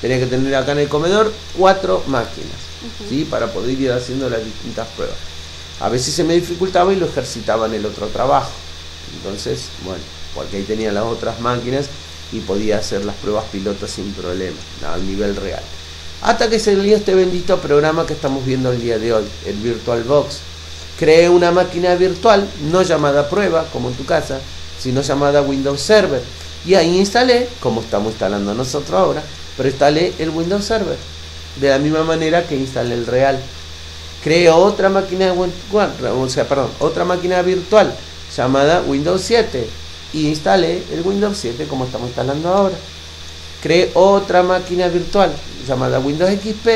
tenía que tener acá en el comedor cuatro máquinas, ¿sí? Para poder ir haciendo las distintas pruebas. A veces se me dificultaba y lo ejercitaba en el otro trabajo. Entonces, bueno, porque ahí tenía las otras máquinas y podía hacer las pruebas pilotos sin problema, a nivel real. Hasta que salió este bendito programa que estamos viendo el día de hoy, el VirtualBox. Creé una máquina virtual, no llamada prueba, como en tu casa, sino llamada Windows Server. Y ahí instalé, como estamos instalando nosotros ahora, pero instalé el Windows Server. De la misma manera que instalé el real. Creé otra máquina, o sea, perdón, otra máquina virtual llamada Windows 7 y instalé el Windows 7 como estamos instalando ahora. Creé otra máquina virtual llamada Windows XP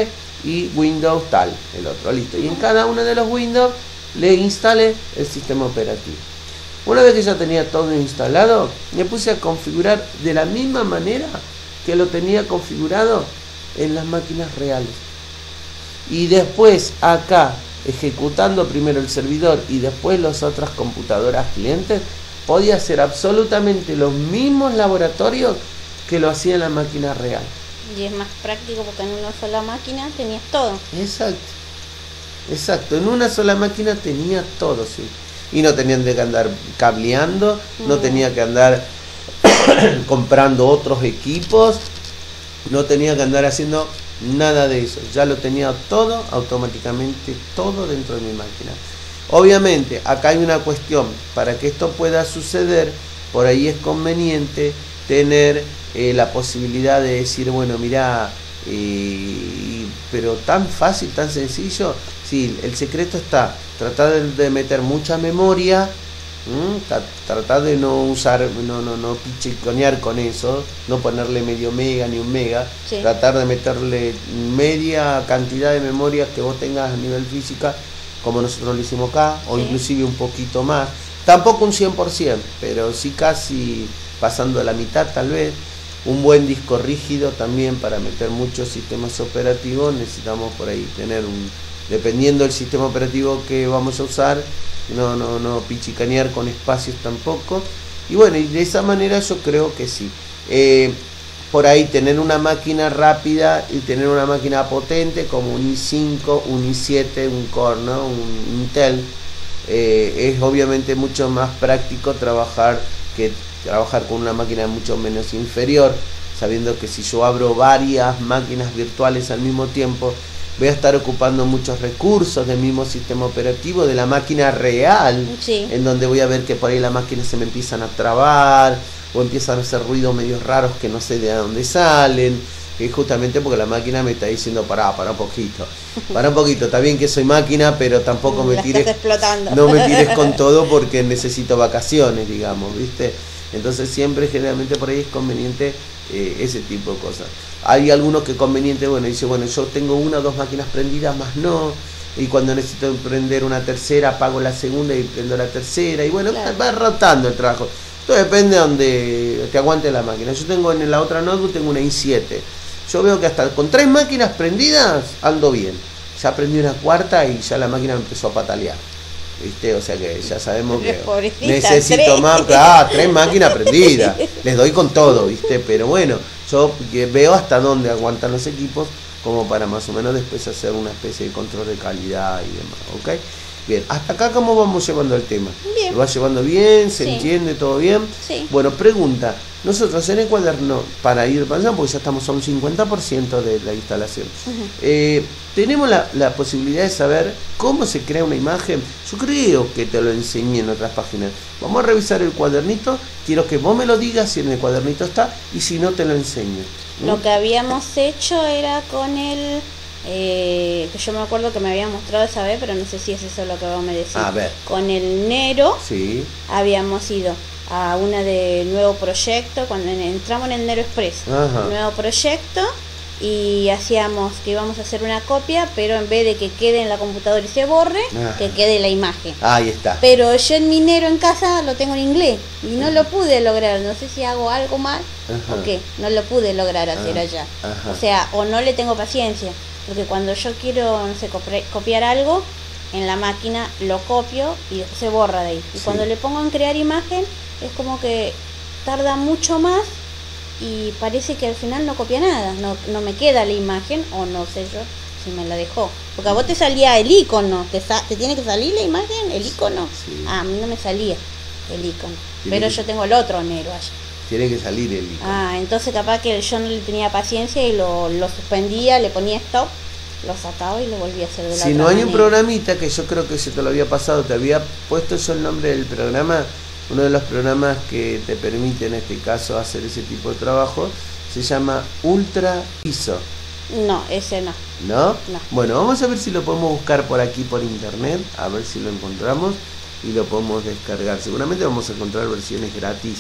y Windows tal, el otro, listo. Y en cada uno de los Windows le instalé el sistema operativo. Una vez que ya tenía todo instalado, me puse a configurar de la misma manera que lo tenía configurado en las máquinas reales. Y después acá, ejecutando primero el servidor y después las otras computadoras clientes, podía hacer absolutamente los mismos laboratorios que lo hacía en la máquina real. Y es más práctico porque en una sola máquina tenías todo. Exacto. Exacto, en una sola máquina tenía todo, sí. Y no tenían de andar cableando, no tenía que andar comprando otros equipos, no tenía que andar haciendo nada de eso. Ya lo tenía todo automáticamente, todo dentro de mi máquina. Obviamente, acá hay una cuestión, para que esto pueda suceder, por ahí es conveniente tener eh, la posibilidad de decir, bueno, mira, eh, pero tan fácil, tan sencillo, sí, el secreto está, tratar de, meter mucha memoria, tratar de no usar, no, no, no pichiconear con eso, no ponerle medio mega ni un mega, tratar de meterle media cantidad de memoria que vos tengas a nivel física, como nosotros lo hicimos acá, o inclusive un poquito más, tampoco un 100%, pero sí casi pasando la mitad tal vez. Un buen disco rígido también para meter muchos sistemas operativos. Necesitamos por ahí tener un dependiendo del sistema operativo que vamos a usar no no no pichicanear con espacios tampoco y bueno y de esa manera yo creo que sí eh, por ahí tener una máquina rápida y tener una máquina potente como un i5 un i7 un Core ¿no? un Intel eh, es obviamente mucho más práctico trabajar que trabajar con una máquina mucho menos inferior, sabiendo que si yo abro varias máquinas virtuales al mismo tiempo, voy a estar ocupando muchos recursos del mismo sistema operativo, de la máquina real, en donde voy a ver que por ahí las máquinas se me empiezan a trabar o empiezan a hacer ruidos medios raros que no sé de dónde salen. Que justamente porque la máquina me está diciendo, para para un poquito, para un poquito, está bien que soy máquina, pero tampoco me tires, no me tires con todo porque necesito vacaciones, digamos, ¿viste? Entonces siempre generalmente por ahí es conveniente eh, ese tipo de cosas. Hay algunos que conveniente, bueno, dice, bueno, yo tengo una o dos máquinas prendidas, más no, y cuando necesito prender una tercera, apago la segunda y prendo la tercera, y bueno, va rotando el trabajo. Todo depende de donde te aguante la máquina. Yo tengo en la otra notebook, tengo una i7. Yo veo que hasta con tres máquinas prendidas ando bien. Ya prendí una cuarta y ya la máquina me empezó a patalear. ¿Viste? O sea que ya sabemos que necesito más, ah, tres máquinas prendidas, les doy con todo, ¿viste? Pero bueno, yo veo hasta dónde aguantan los equipos como para más o menos después hacer una especie de control de calidad y demás, ¿ok? Bien, hasta acá cómo vamos llevando el tema. Bien. ¿Lo va llevando bien? ¿Se entiende todo bien? Sí. Bueno, pregunta, nosotros en el cuaderno, para ir para allá, porque ya estamos a un 50% de la instalación, eh, tenemos la, posibilidad de saber cómo se crea una imagen. Yo creo que te lo enseñé en otras páginas. Vamos a revisar el cuadernito. Quiero que vos me lo digas si en el cuadernito está y si no te lo enseño. Lo que habíamos hecho era con el... Eh, que yo me acuerdo que me había mostrado esa vez, pero no sé si es eso lo que vos me decís. A ver. Con el Nero sí. habíamos ido a una de nuevo proyecto, cuando entramos en el Nero Express, nuevo proyecto, y hacíamos que íbamos a hacer una copia, pero en vez de que quede en la computadora y se borre, que quede la imagen. Ahí está. Pero yo en Minero en casa lo tengo en inglés y no lo pude lograr, no sé si hago algo mal o qué, no lo pude lograr hacer ah, allá. O sea, o no le tengo paciencia, porque cuando yo quiero, no sé, copiar algo, en la máquina lo copio y se borra de ahí. Y cuando le pongo en crear imagen, es como que tarda mucho más y parece que al final no copia nada, no, no me queda la imagen o no sé yo si me la dejó. Porque a vos te salía el icono, te, te tiene que salir la imagen, el icono. Ah, a mí no me salía el icono, pero yo tengo el otro negro allá. Tiene que salir el icono. Ah, entonces capaz que yo no le tenía paciencia y lo, lo suspendía, le ponía stop lo sacaba y lo volvía a hacer de la Si no hay un programita que yo creo que se te lo había pasado, te había puesto yo el nombre del programa, uno de los programas que te permite en este caso hacer ese tipo de trabajo, se llama Ultra ISO. No, ese no. ¿No? No. Bueno, vamos a ver si lo podemos buscar por aquí por internet, a ver si lo encontramos y lo podemos descargar. Seguramente vamos a encontrar versiones gratis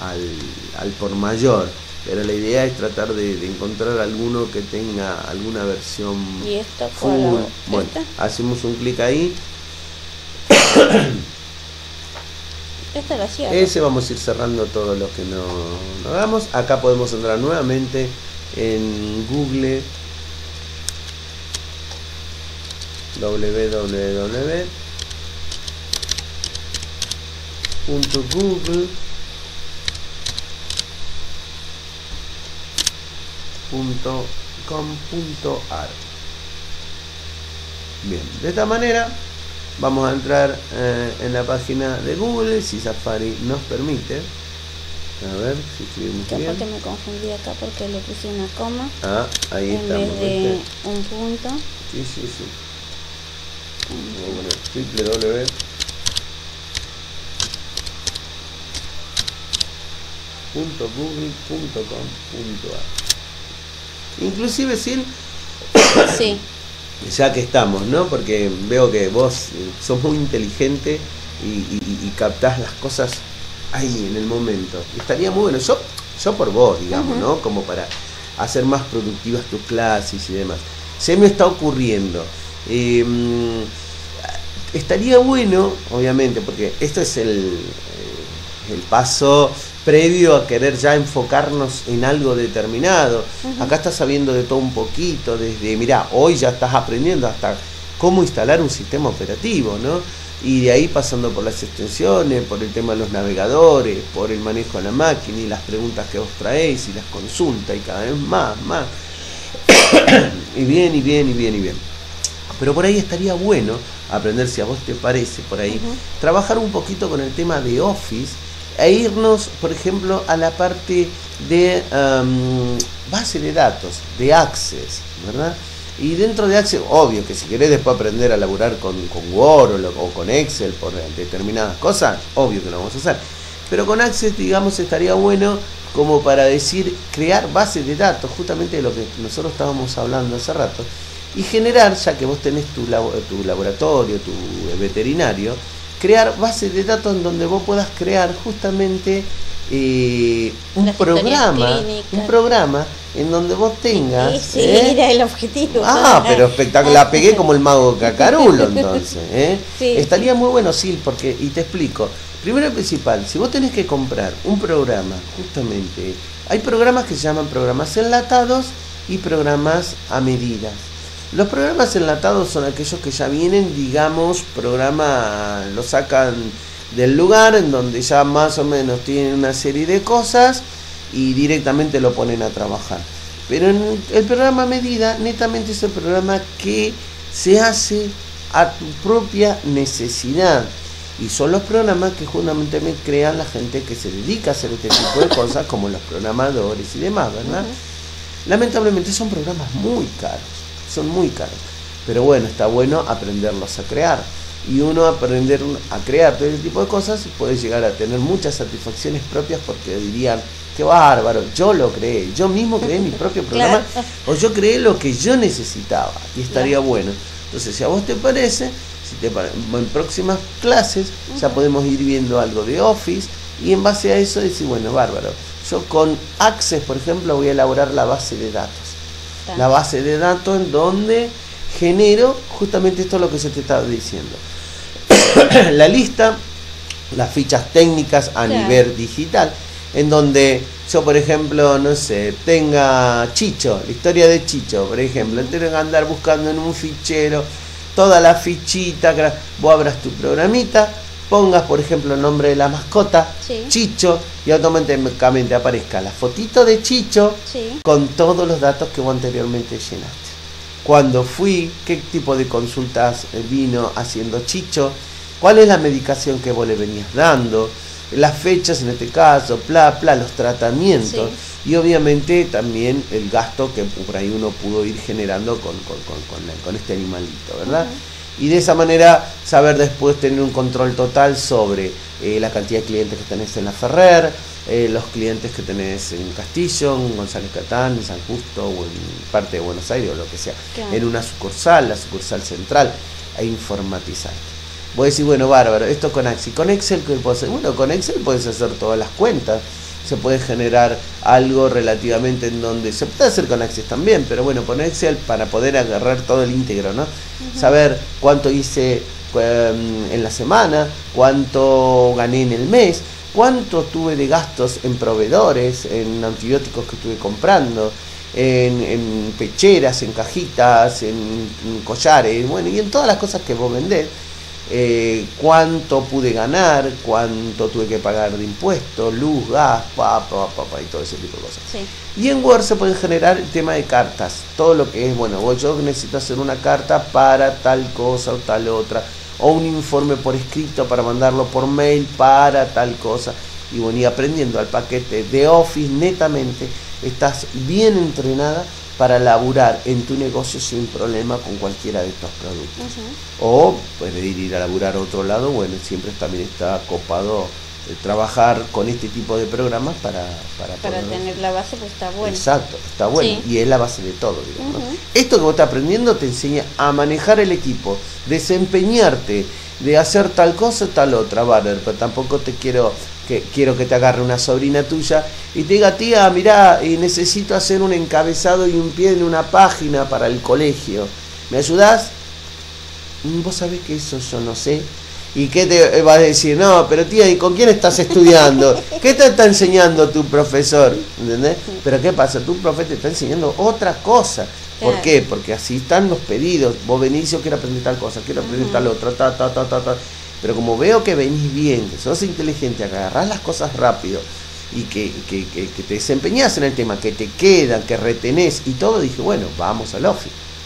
al, al por mayor pero la idea es tratar de, encontrar alguno que tenga alguna versión ¿Y esto full. Bueno, hacemos un clic ahí. Ese vamos a ir cerrando todo lo que no, no hagamos. Acá podemos entrar nuevamente en Google www.google .com.ar Bien, de esta manera vamos a entrar eh, en la página de Google si Safari nos permite. A ver si escribimos bien. porque me confundí acá porque le puse una coma. Ah, ahí en estamos. vez de un punto. Sí, sí, sí. www .google.com.ar Inclusive sin... Sí. ya que estamos, ¿no? Porque veo que vos eh, sos muy inteligente y, captás las cosas ahí en el momento. estaría muy bueno, yo, yo por vos, digamos, ¿no? Como para hacer más productivas tus clases y demás. Se me está ocurriendo. Em, estaría bueno, obviamente, porque esto es el, eh, el paso previo a querer ya enfocarnos en algo determinado. Acá estás sabiendo de todo un poquito, desde, mira, hoy ya estás aprendiendo hasta cómo instalar un sistema operativo, ¿no? Y de ahí pasando por las extensiones, por el tema de los navegadores, por el manejo de la máquina y las preguntas que vos traéis y las consultas y cada vez más, más. y bien, y bien, y bien, y bien. Pero por ahí estaría bueno aprender, si a vos te parece, por ahí, trabajar un poquito con el tema de Office e irnos, por ejemplo, a la parte de base de datos, de Access, ¿verdad? Y dentro de Access, obvio que si querés después aprender a laburar con, con Word o, con Excel por determinadas cosas, obvio que lo vamos a hacer. Pero con Access, digamos, estaría bueno como para decir, crear bases de datos, justamente de lo que nosotros estábamos hablando hace rato, y generar, ya que vos tenés tu, tu laboratorio, tu veterinario, crear bases de datos en donde vos puedas crear justamente eh, un programa, un programa en donde vos tengas. Ese ¿eh? era el objetivo. Ah, pero espectacular, la pegué como el mago Cacarulo entonces. ¿eh? Estaría muy bueno, sí, porque, y te explico. Primero y principal, si vos tenés que comprar un programa, justamente, hay programas que se llaman programas enlatados y programas a medida. Los programas enlatados son aquellos que ya vienen, digamos, programa, lo sacan del lugar en donde ya más o menos tienen una serie de cosas y directamente lo ponen a trabajar. Pero en el programa medida, netamente es el programa que se hace a tu propia necesidad. Y son los programas que justamente me crean la gente que se dedica a hacer este tipo de cosas, como los programadores y demás, ¿verdad? Lamentablemente son programas muy caros son muy caros. Pero bueno, está bueno aprenderlos a crear. Y uno aprender a crear todo ese tipo de cosas puede llegar a tener muchas satisfacciones propias porque dirían, qué bárbaro, yo lo creé, yo mismo creé mi propio programa o yo creé lo que yo necesitaba y estaría bueno. Entonces, si a vos te parece, si te en próximas clases ya podemos ir viendo algo de Office y en base a eso decir, bueno, bárbaro, yo con Access, por ejemplo, voy a elaborar la base de datos la base de datos en donde genero justamente esto es lo que se te estaba diciendo. la lista, las fichas técnicas a nivel digital, en donde yo, por ejemplo, no sé, tenga Chicho, la historia de Chicho, por ejemplo, tengo que andar buscando en un fichero toda la fichita, vos abras tu programita, pongas, por ejemplo, el nombre de la mascota, Sí. Chicho, y automáticamente aparezca la fotito de Chicho Sí. con todos los datos que vos anteriormente llenaste. Cuando fui, qué tipo de consultas eh, vino haciendo Chicho, cuál es la medicación que vos le venías dando, las fechas en este caso, bla, bla, los tratamientos y obviamente también el gasto que por ahí uno pudo ir generando con, con, con, con- con este animalito, ¿verdad? Y de esa manera saber después tener un control total sobre eh, la cantidad de clientes que tenés en la Ferrer, eh, los clientes que tenés en Castillo, en González Catán, en San Justo o en parte de Buenos Aires o lo que sea, Claro. en una sucursal, la sucursal central, e informatizar. Vos decís, bueno, bárbaro, esto con Axi. Con Excel, ¿qué puedo hacer? Bueno, con Excel puedes hacer todas las cuentas. Se puede generar algo relativamente en donde se puede hacer con Access también, pero bueno, con Excel para poder agarrar todo el íntegro, ¿no? Saber cuánto hice em, en la semana, cuánto gané en el mes, cuánto tuve de gastos en proveedores, en antibióticos que estuve comprando, en, en pecheras, en cajitas, en, en collares, bueno, y en todas las cosas que vos vendés eh, cuánto pude ganar, cuánto tuve que pagar de impuestos, luz, gas, pa, pa, pa, pa, y todo ese tipo de cosas. Sí. Y en Word se puede generar el tema de cartas, todo lo que es, bueno, vos- yo necesito hacer una carta para tal cosa o tal otra, o un informe por escrito para mandarlo por mail para tal cosa. Y bueno, y aprendiendo al paquete de Office netamente, estás bien entrenada para laburar en tu negocio sin problema con cualquiera de estos productos. O puede ir, a laburar a otro lado, bueno, siempre también está copado eh, trabajar con este tipo de programas para, para, Para poder- tener la base, pues está bueno. Exacto, está bueno Sí. y es la base de todo. digamos. Esto que vos estás aprendiendo te enseña a manejar el equipo, desempeñarte, de hacer tal cosa, tal otra, Barber, pero tampoco te quiero que quiero que te agarre una sobrina tuya y te diga, tía, mirá, eh, necesito hacer un encabezado y un pie en una página para el colegio. ¿Me ayudás? Mm, Vos sabés que eso yo no sé. ¿Y qué te vas a decir? No, pero tía, ¿y con quién estás estudiando? ¿Qué te está enseñando tu profesor? ¿Entendés? Pero ¿qué pasa? Tu profe te está enseñando otra cosa. ¿Por Claro. qué? Porque así están los pedidos. Vos venís, yo quiero aprender tal cosa, quiero aprender tal otra, ta, ta, ta, ta, ta. Pero como veo que venís bien, que sos inteligente, agarrás las cosas rápido y que, que, que, que te desempeñás en el tema, que te quedan, que retenés y todo, dije, bueno, vamos al office.